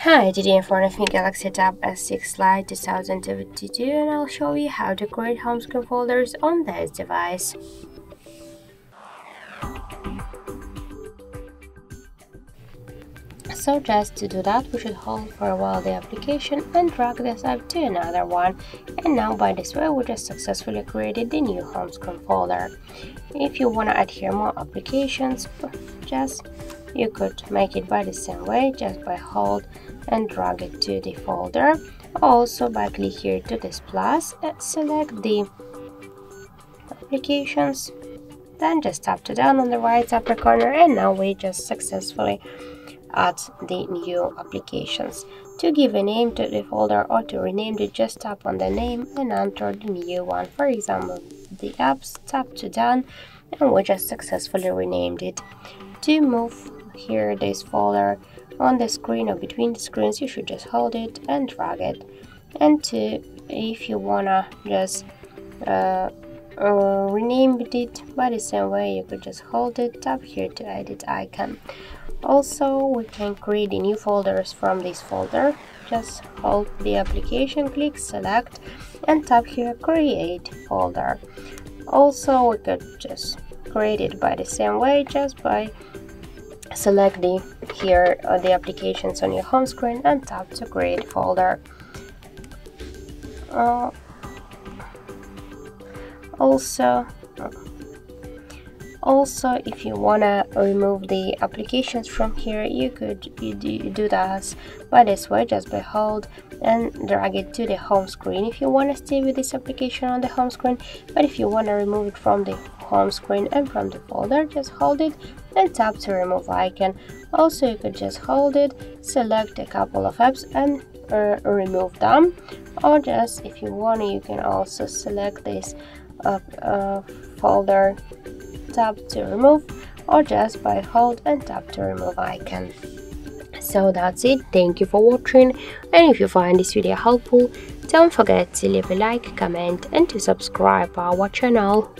Hi, today in front of me Galaxy Tab S6 Lite 2022 and I'll show you how to create home screen folders on this device. So just to do that, we should hold for a while the application and drag this up to another one. And now by this way, we just successfully created the new home screen folder. If you want to add here more applications, just you could make it by the same way, just by hold and drag it to the folder. Also by click here to this plus and select the applications then just tap to down on the right upper corner and now we just successfully add the new applications. To give a name to the folder or to rename it, just tap on the name and enter the new one. For example, the apps, tap to done and we just successfully renamed it. To move here this folder on the screen or between the screens, you should just hold it and drag it. And to, if you wanna just uh, uh, rename it by the same way, you could just hold it, tap here to edit icon. Also, we can create the new folders from this folder. Just hold the application, click select and tap here create folder. Also, we could just create it by the same way, just by select the here uh, the applications on your home screen and tap to create folder. Uh, also, also if you wanna remove the applications from here you could you do, do that. By this way just by hold and drag it to the home screen. If you want to stay with this application on the home screen but if you want to remove it from the home screen and from the folder just hold it and tap to remove icon. Also you could just hold it select a couple of apps and uh, remove them. Or just if you want you can also select this uh, uh, folder tap to remove or just by hold and tap to remove icon. So that's it, thank you for watching and if you find this video helpful, don't forget to leave a like, comment and to subscribe our channel.